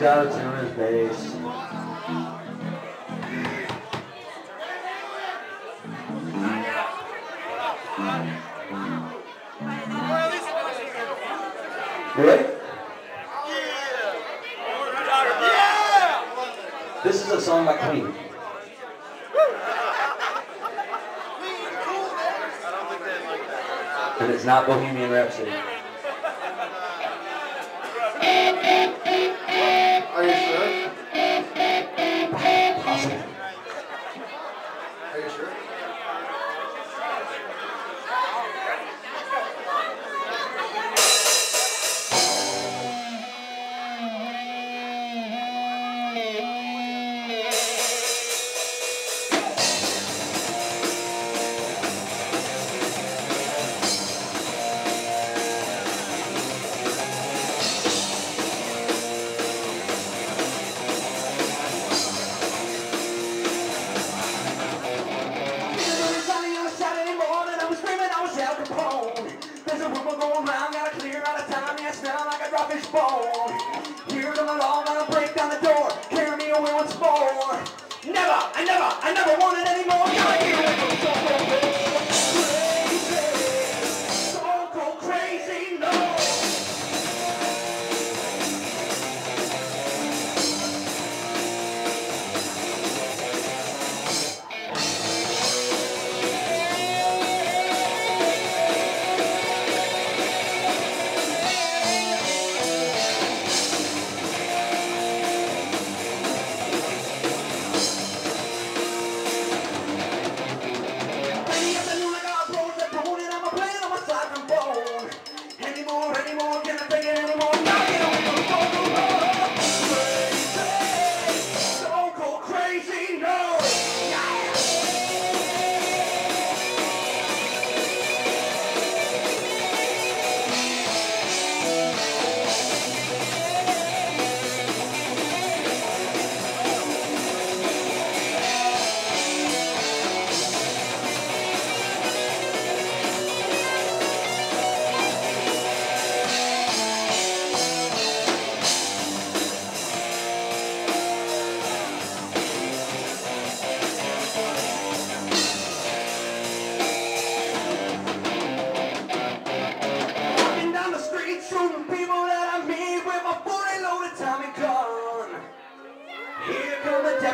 He's got a tune his bass. Really? This is a song by Queen. And it's not Bohemian Rhapsody.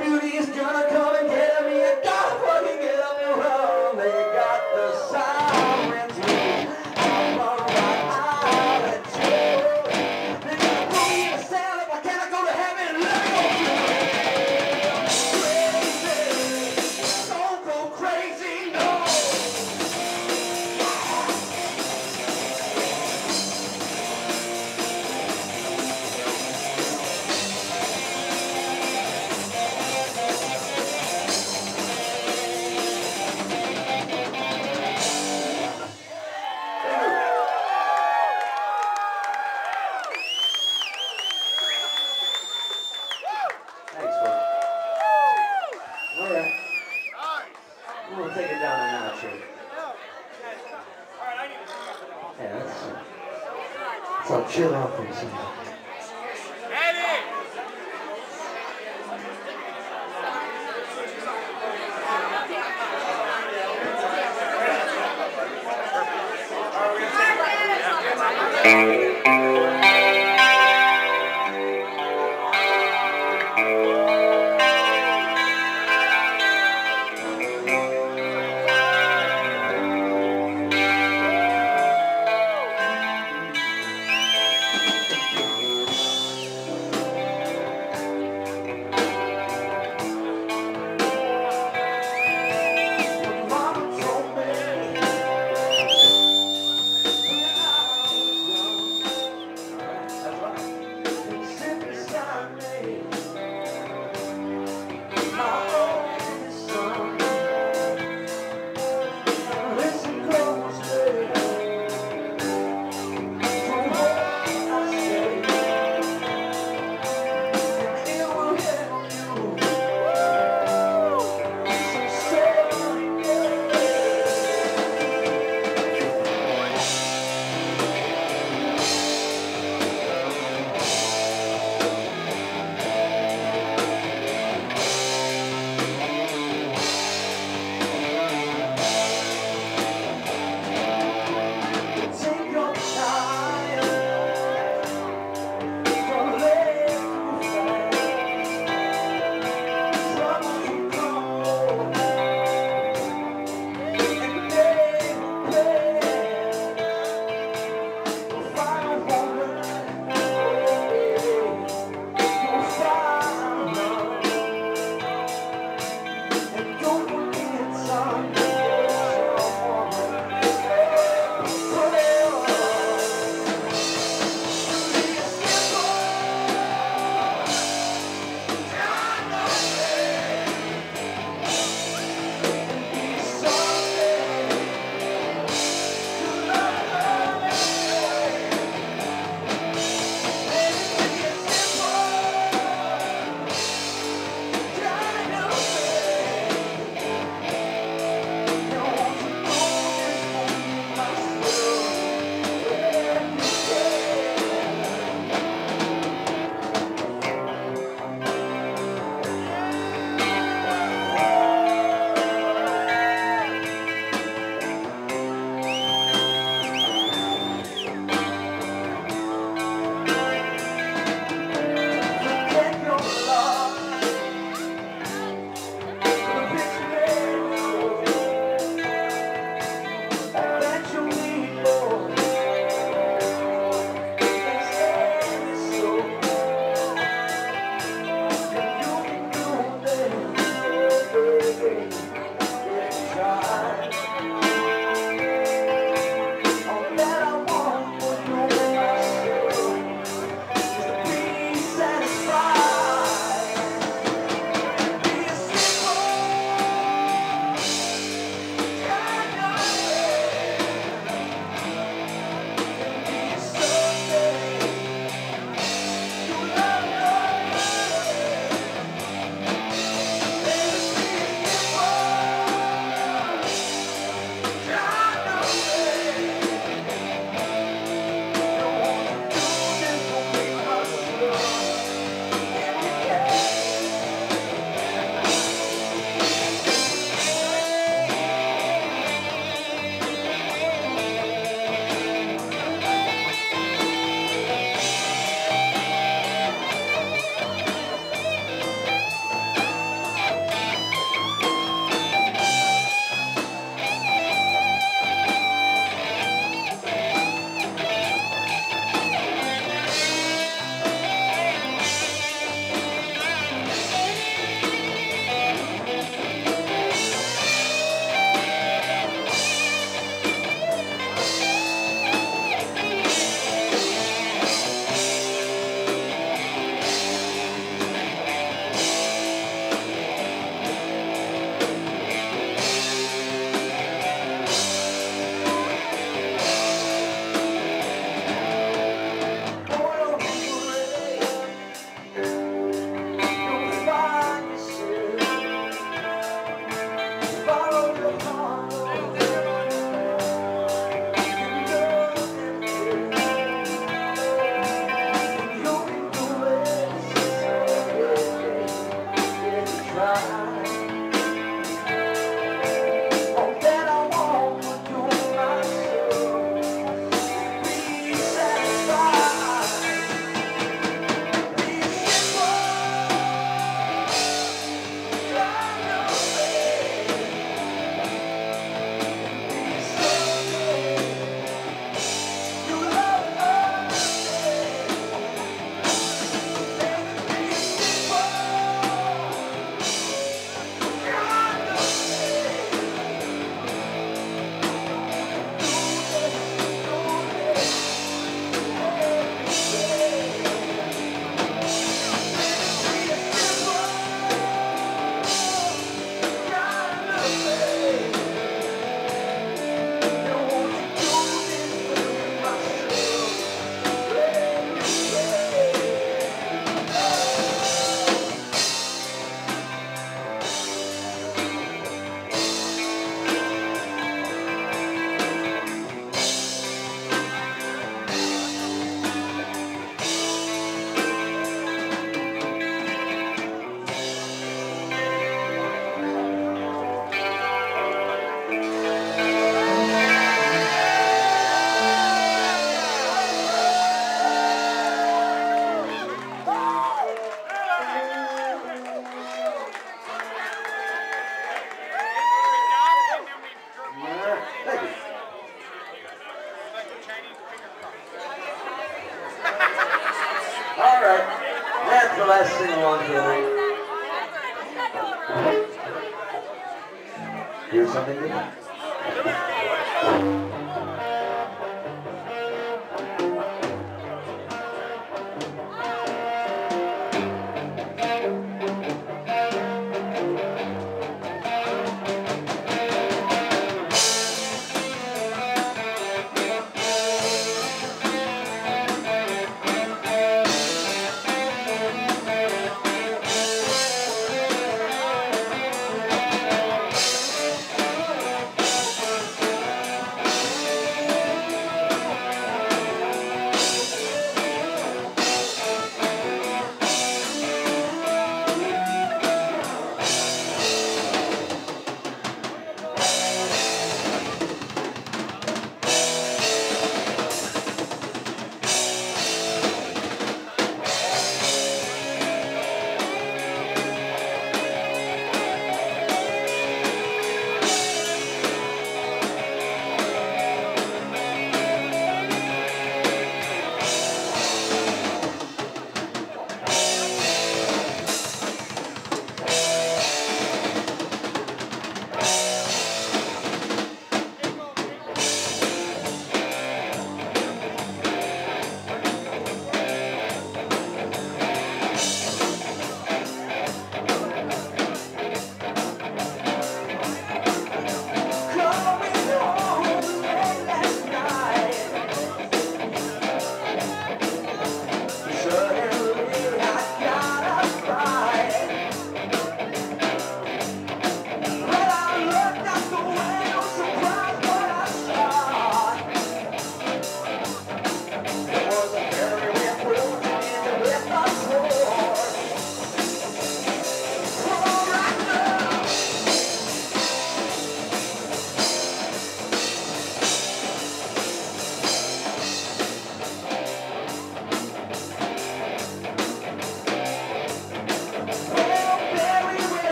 Come is gonna come Mama told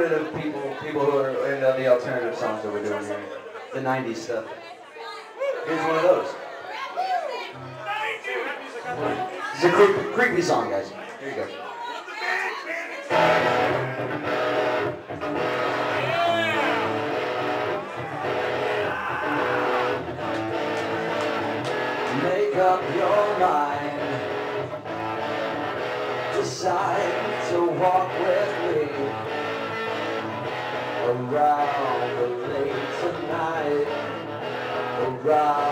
alternative people, people who are in the alternative songs that we're doing here, the '90s stuff. Here's one of those. It's a creepy, creepy song, guys. Here you go. Make up your mind. Decide to walk with around the late tonight, around.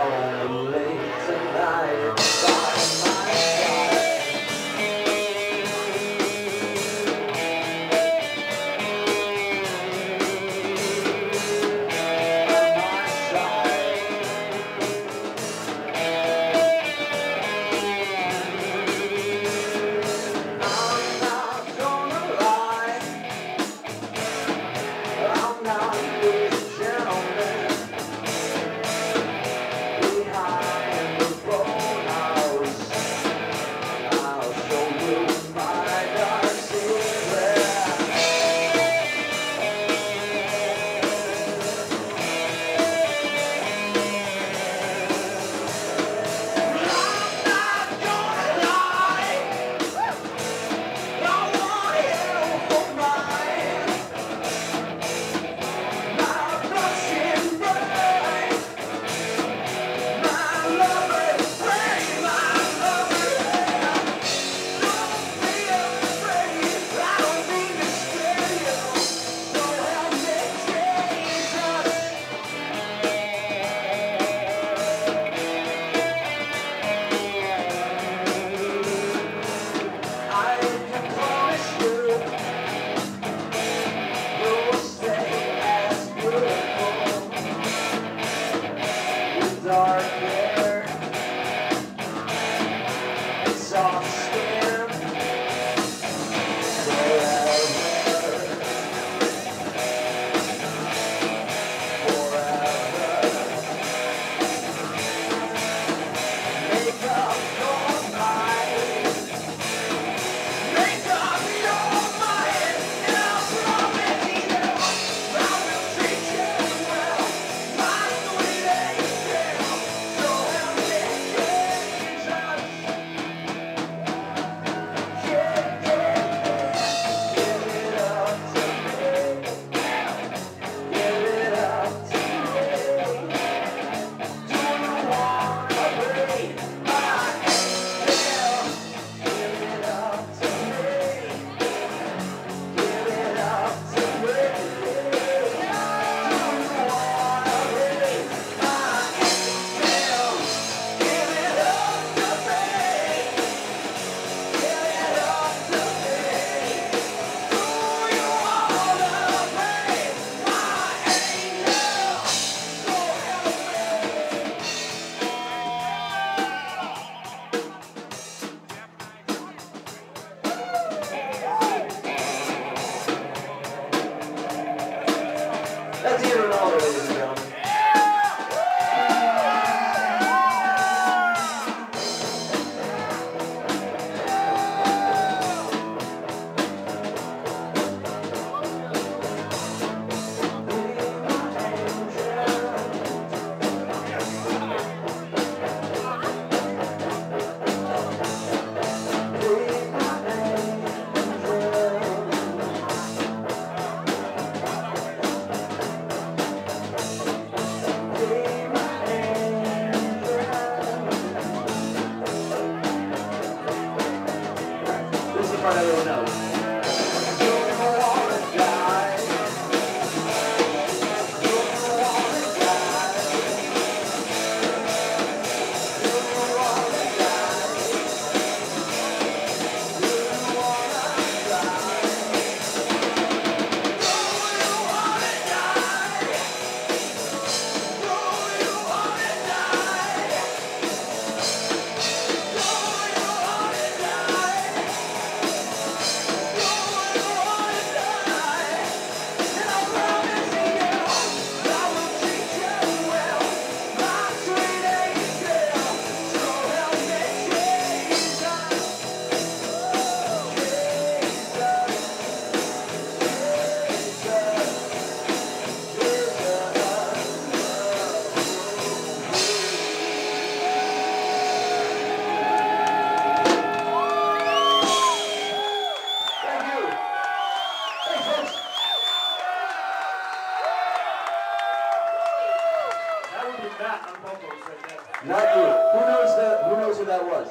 Not you. Who knows? Who knows who that was?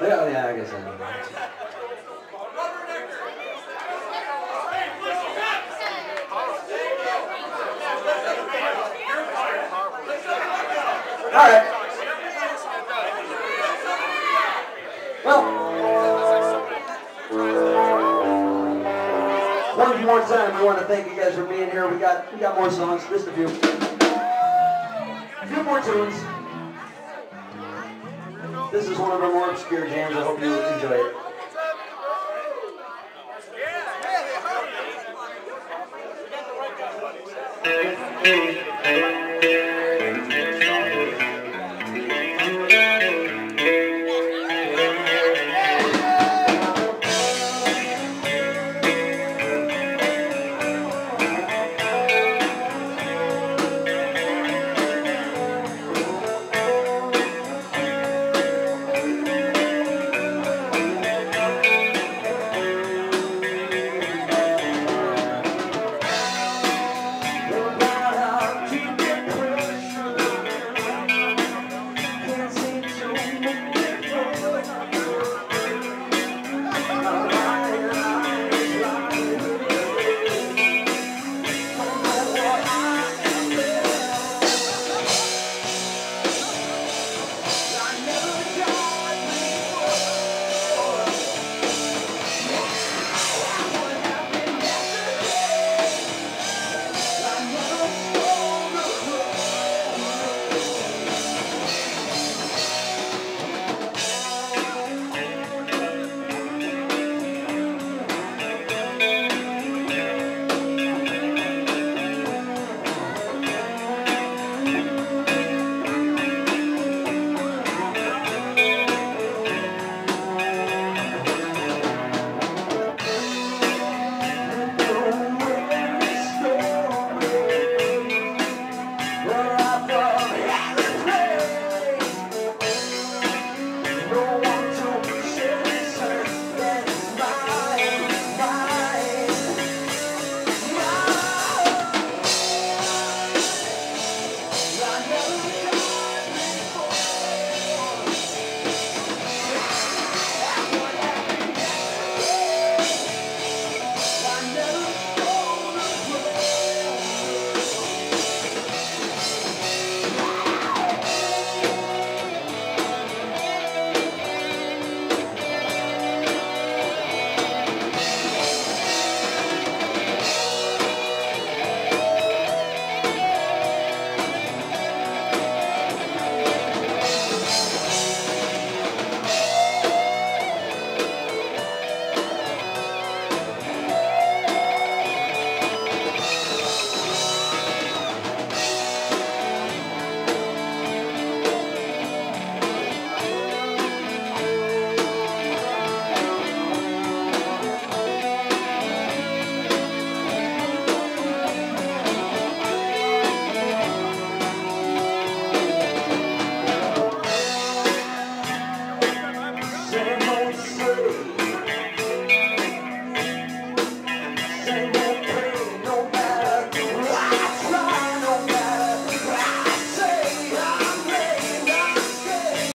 Yeah, yeah, I guess I know. All right. Time, we want to thank you guys for being here. We got we got more songs, just a few, a few more tunes. This is one of our more obscure jams. I hope you enjoy it.